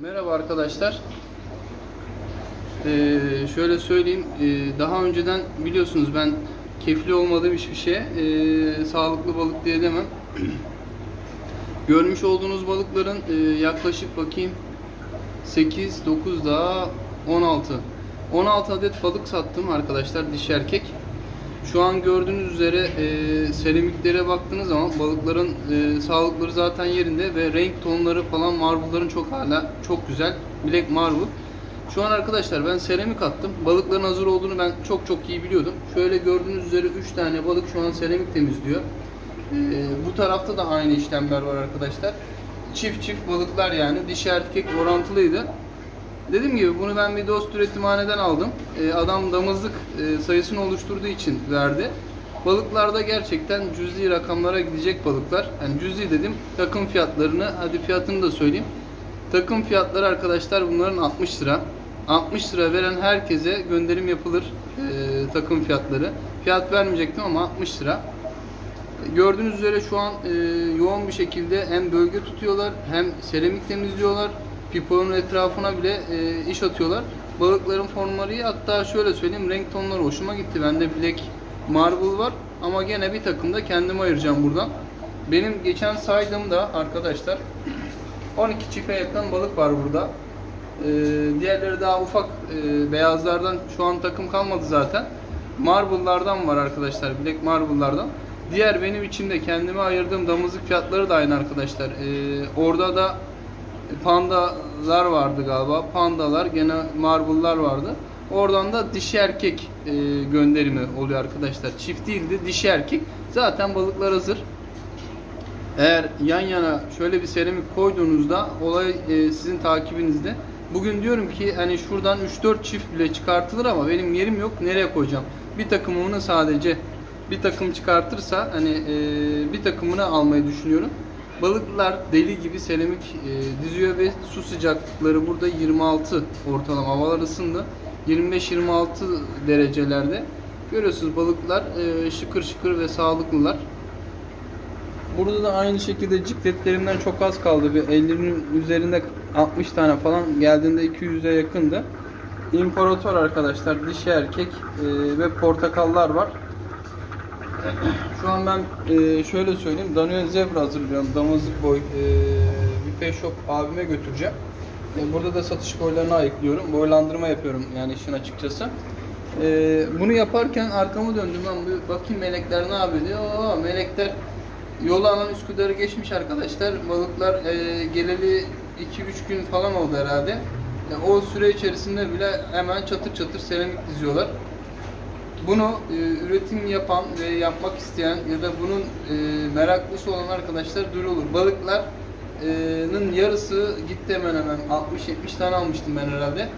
Merhaba arkadaşlar. Ee, şöyle söyleyeyim, ee, daha önceden biliyorsunuz ben kefli olmadığım hiçbir şeye ee, sağlıklı balık diye demem. Görmüş olduğunuz balıkların ee, yaklaşık bakayım 8, 9 daha 16. 16 adet balık sattım arkadaşlar diş erkek. Şu an gördüğünüz üzere e, seramiklere baktığınız zaman balıkların e, sağlıkları zaten yerinde ve renk tonları falan marble'ların çok hala çok güzel. Black marble. Şu an arkadaşlar ben seramik attım. Balıkların hazır olduğunu ben çok çok iyi biliyordum. Şöyle gördüğünüz üzere 3 tane balık şu an seramik temizliyor. E, bu tarafta da aynı işlemler var arkadaşlar. Çift çift balıklar yani dişi erkek orantılıydı. Dediğim gibi bunu ben bir dost üretimhaneden aldım. Ee, adam damızlık e, sayısını oluşturduğu için verdi. Balıklarda gerçekten cüzi rakamlara gidecek balıklar. Yani cüzi dedim takım fiyatlarını hadi fiyatını da söyleyeyim. Takım fiyatları arkadaşlar bunların 60 lira. 60 lira veren herkese gönderim yapılır e, takım fiyatları. Fiyat vermeyecektim ama 60 lira. Gördüğünüz üzere şu an e, yoğun bir şekilde hem bölge tutuyorlar hem seramik temizliyorlar. Piponun etrafına bile e, iş atıyorlar. Balıkların formları. Hatta şöyle söyleyeyim renk tonları hoşuma gitti. Bende Black Marble var ama gene bir takım da kendime ayıracağım buradan. Benim geçen saydığımda arkadaşlar 12 çife yakın balık var burada. E, diğerleri daha ufak e, beyazlardan şu an takım kalmadı zaten. Marble'lardan var arkadaşlar. Black Marble'lardan. Diğer benim içimde kendime ayırdığım damızlık fiyatları da aynı arkadaşlar. Ee, orada da pandalar vardı galiba. Pandalar, gene marble'lar vardı. Oradan da dişi erkek e, gönderimi oluyor arkadaşlar. Çift değildi, dişi erkek. Zaten balıklar hazır. Eğer yan yana şöyle bir seramik koyduğunuzda olay e, sizin takibinizde. Bugün diyorum ki hani şuradan 3-4 çift bile çıkartılır ama benim yerim yok. Nereye koyacağım? Bir takımını sadece bir takım çıkartırsa hani e, bir takımını almayı düşünüyorum. Balıklar deli gibi seramik e, diziyor ve su sıcaklıkları burada 26 ortalama havalar ısındı. 25-26 derecelerde. Görüyorsunuz balıklar e, şıkır şıkır ve sağlıklılar. Burada da aynı şekilde cikletlerimden çok az kaldı. Bir 50'nin üzerinde 60 tane falan geldiğinde 200'e yakındı. İmparator arkadaşlar dişi erkek e, ve portakallar var. Şu an ben e, şöyle söyleyeyim. Daniel Zebra hazırlıyorum. Damızlık boy e, bir pet shop abime götüreceğim. E, burada da satış boylarını ayıklıyorum. Boylandırma yapıyorum yani işin açıkçası. E, bunu yaparken arkamı döndüm bir bakayım melekler ne yapıyor diye. Oo, melekler yolu alan Üsküdar'ı geçmiş arkadaşlar. Balıklar e, geleli 2-3 gün falan oldu herhalde. Yani o süre içerisinde bile hemen çatır çatır seramik diziyorlar. Bunu e, üretim yapan ve yapmak isteyen ya da bunun e, meraklısı olan arkadaşlar duyurulur. Balıkların yarısı gitti hemen hemen 60-70 tane almıştım ben herhalde.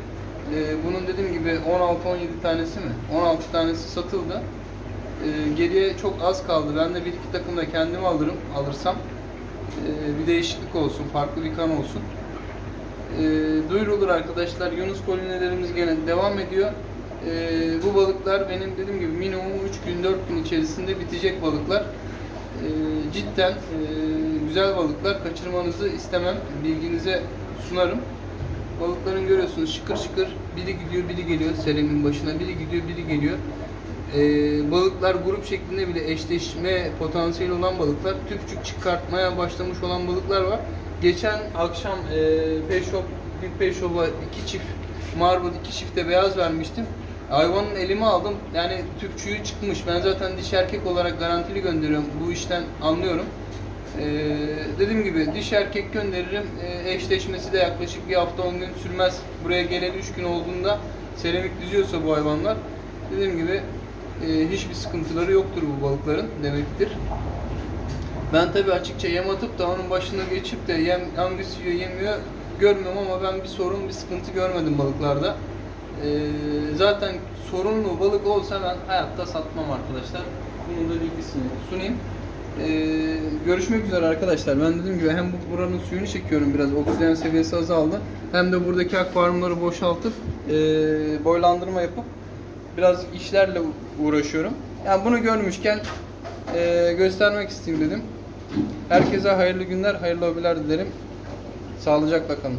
E, bunun dediğim gibi 16-17 tanesi mi? 16 tanesi satıldı. E, geriye çok az kaldı. Ben de bir iki takım da kendime alırım alırsam. E, bir değişiklik olsun, farklı bir kan olsun. E, duyurulur arkadaşlar. Yunus kolonilerimiz gene devam ediyor. Ee, bu balıklar benim dediğim gibi minimum 3 gün 4 gün içerisinde bitecek balıklar. Ee, cidden e, güzel balıklar kaçırmanızı istemem. Bilginize sunarım. Balıkların görüyorsunuz şıkır şıkır biri gidiyor biri geliyor selemin başına biri gidiyor biri geliyor. Ee, balıklar grup şeklinde bile eşleşme potansiyeli olan balıklar tüpçük çıkartmaya başlamış olan balıklar var. Geçen akşam e, peşop bir peşoba iki çift marble iki çifte beyaz vermiştim. Hayvanın elime aldım. Yani tüpçüğü çıkmış. Ben zaten diş erkek olarak garantili gönderiyorum. Bu işten anlıyorum. Ee, dediğim gibi diş erkek gönderirim. Ee, eşleşmesi de yaklaşık bir hafta 10 gün sürmez. Buraya geleli 3 gün olduğunda seramik düzüyorsa bu hayvanlar dediğim gibi e, hiçbir sıkıntıları yoktur bu balıkların demektir. Ben tabi açıkça yem atıp da onun başına geçip de yem hangisi yiyor yemiyor görmüyorum ama ben bir sorun bir sıkıntı görmedim balıklarda. Ee, zaten sorunlu balık olsa ben hayatta satmam arkadaşlar. Bunun da bilgisini sunayım. Ee, görüşmek üzere arkadaşlar. Ben dediğim gibi hem bu buranın suyunu çekiyorum biraz. Oksijen seviyesi azaldı. Hem de buradaki akvaryumları boşaltıp e, boylandırma yapıp biraz işlerle uğraşıyorum. Yani bunu görmüşken e, göstermek isteyeyim dedim. Herkese hayırlı günler, hayırlı hobiler dilerim. Sağlıcakla kalın.